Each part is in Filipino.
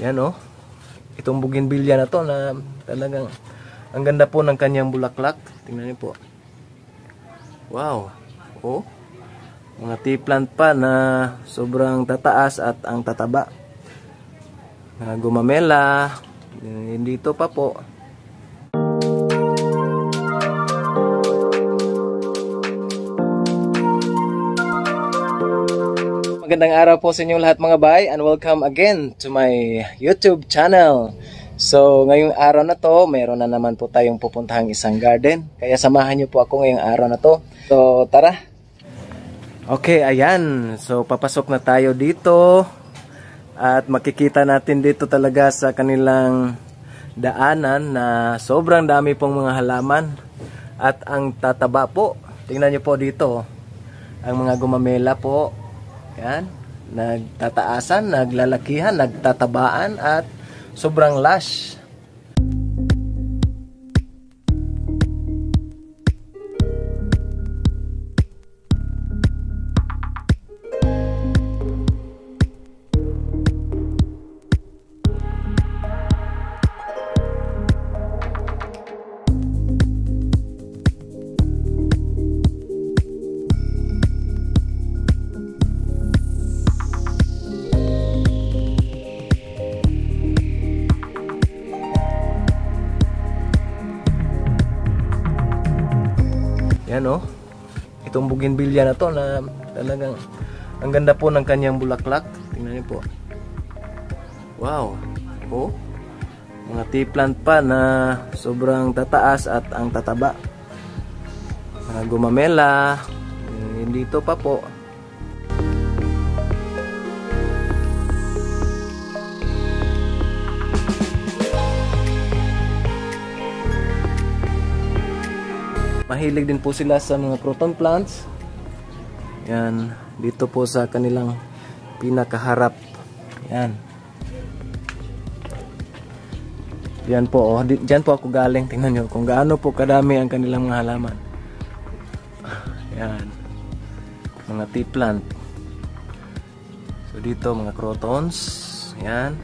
Yan oh. Itong bougainvillea na to na talagang ang ganda po ng kanyang bulaklak. Tingnan niyo po. Wow. Oh. Mga tea plant pa na sobrang tataas at ang tataba. Mga gumamela. Dito pa po. Magandang araw po sa inyo lahat mga bay and welcome again to my YouTube channel. So ngayong araw na to, meron na naman po tayong pupuntahang isang garden. Kaya samahan niyo po ako ngayong araw na to. So tara. Okay, ayan. So papasok na tayo dito. At makikita natin dito talaga sa kanilang daanan na sobrang dami pong mga halaman. At ang tataba po, tingnan niyo po dito. Ang mga gumamela po, yan. Nagtataasan, naglalakihan, nagtatabaan at sobrang lush. Yan oh. Itong bougainvillea na to na talagang ang ganda po ng kanyang bulaklak. Tingnan niyo po. Wow. Oh. Mga tea plant pa na sobrang tataas at ang tataba. Mga gumamela. Eh, Dito pa po. Mahilig din po sila sa mga croton plants. Yan, dito po sa kanilang pinakaharap. Yan. Yan po, oh. Diyan po ako galing. Tingnan nyo kung gaano po kadami ang kanilang mga halaman. Yan. Mga tea plant. So dito mga crotons. Yan.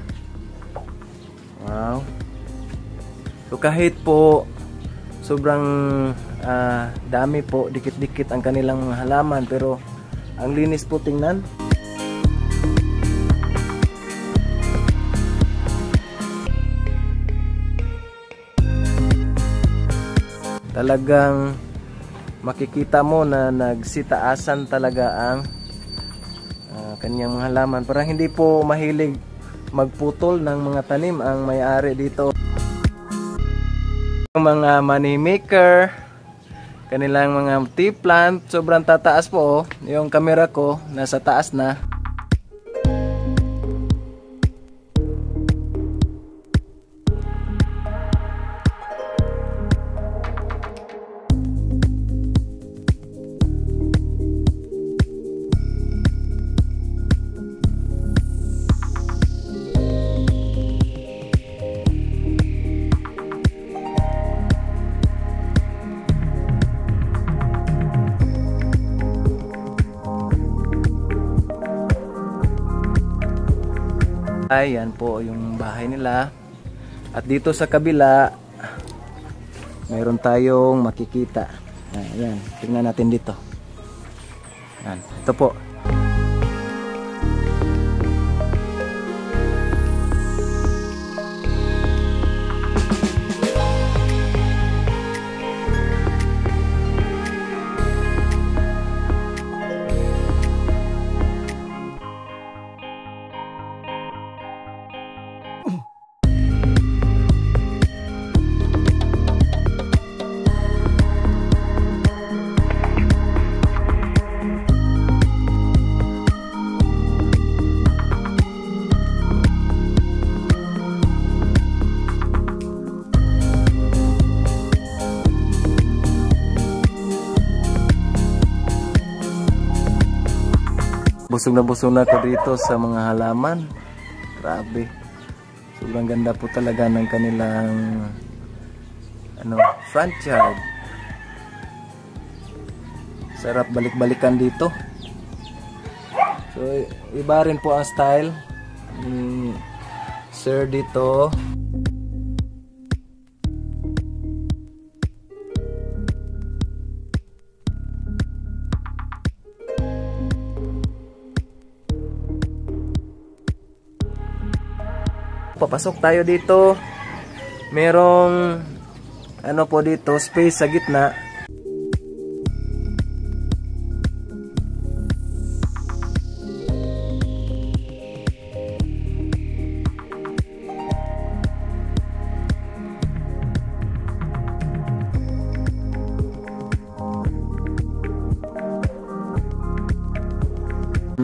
Wow. So kahit po sobrang ah, dami po, dikit-dikit ang kanilang mga halaman pero ang linis po tingnan. Talagang makikita mo na nagsitaasan talaga ang ah, kanyang mga halaman. Parang hindi po mahilig magputol ng mga tanim ang may-ari dito mga money maker kanilang mga tea plant sobrang tataas po oh. yung camera ko nasa taas na ay yan po yung bahay nila. At dito sa kabila mayroon tayong makikita. Ayan tingnan natin dito. Yan ito po Busog na busog na ako dito sa mga halaman. Grabe. Sobrang ganda po talaga ng kanilang ano, front yard. Sarap balik-balikan dito. So, iba rin po ang style ni sir dito. Papasok tayo dito. Merong ano po dito, space sa gitna.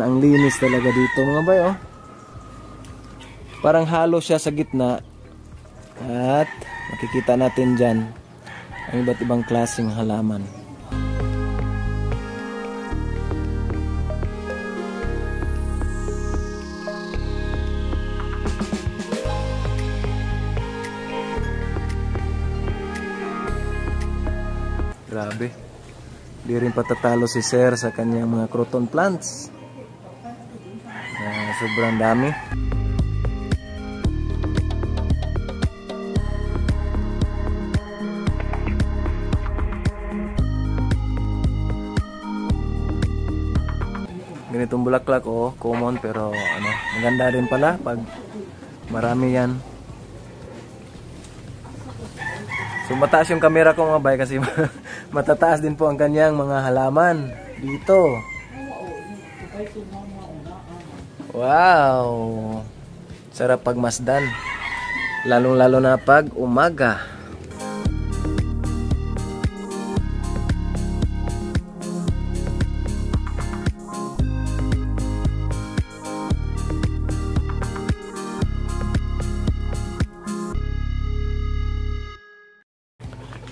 Ang linis talaga dito mga bay oh. Parang halo siya sa gitna. At makikita natin dyan ang iba't ibang klaseng halaman. Grabe. Di rin patatalo si Sir sa kanyang mga croton plants. Uh, sobrang dami. Ganitong bulaklak oh, common pero ano, maganda din pala pag marami yan. So mataas yung camera ko mga bay kasi matataas din po ang kanyang mga halaman dito. Wow! Sarap pagmasdan. Lalong-lalo na pag umaga.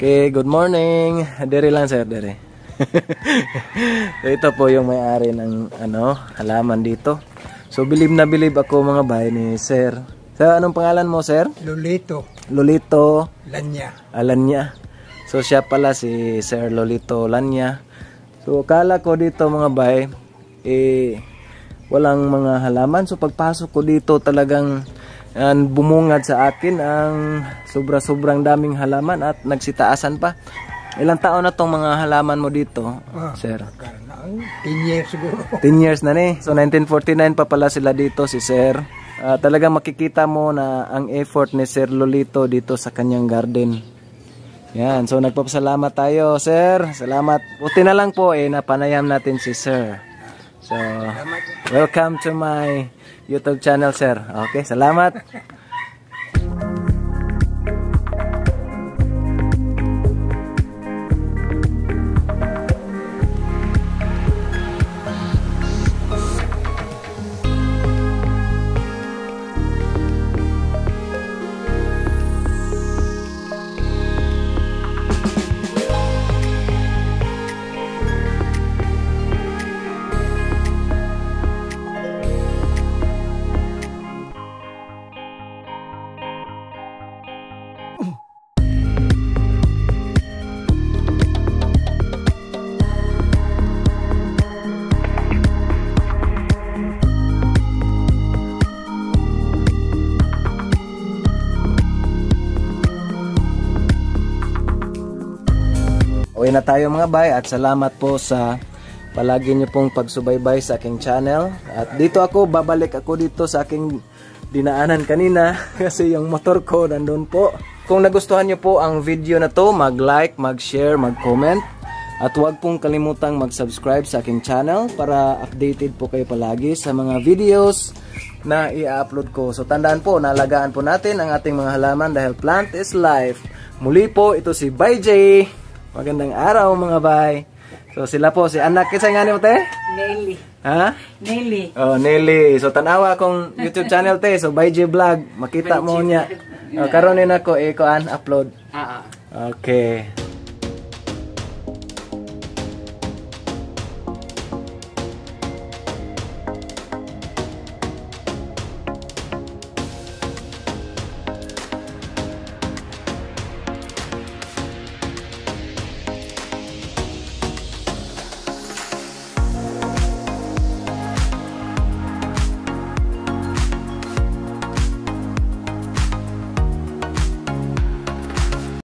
Okay, good morning. Dere lang sir, dere. so, ito po yung may-ari ng ano, halaman dito. So bilib na bilib ako mga bay ni sir. So anong pangalan mo sir? Lolito. Lolito Lanya. Alanya. So siya pala si Sir Lolito Lanya. So kala ko dito mga bay eh walang mga halaman. So pagpasok ko dito talagang and bumungad sa akin ang sobra-sobrang daming halaman at nagsitaasan pa. Ilang taon na tong mga halaman mo dito, Ah, sir? Karang 10 years siguro. 10 years na ni. So 1949 pa pala sila dito si Sir. Ah, talagang makikita mo na ang effort ni Sir Lolito dito sa kanyang garden. Yan, so nagpapasalamat tayo, Sir. Salamat. Buti na lang po eh napanayam natin si Sir. So, welcome to my YouTube channel, Sir. Okay, salamat. Uwi na tayo mga bay at salamat po sa palagi niyo pong pagsubaybay sa aking channel. At dito ako, babalik ako dito sa aking dinaanan kanina kasi yung motor ko nandun po. Kung nagustuhan niyo po ang video na to, mag-like, mag-share, mag-comment. At huwag pong kalimutang mag-subscribe sa aking channel para updated po kayo palagi sa mga videos na i-upload ko. So tandaan po, nalagaan po natin ang ating mga halaman dahil plant is life. Muli po, ito si Bay J. Magandang araw mga bay. So sila po, si anak, kisay nga ni mo te? Nelly. Ha? Nelly. Oh, Nelly. So tanawa akong YouTube channel te, so Bay J Vlog. Makita mo niya. Oh, karon ni nako eh, kuan upload. Ah, ah. Okay.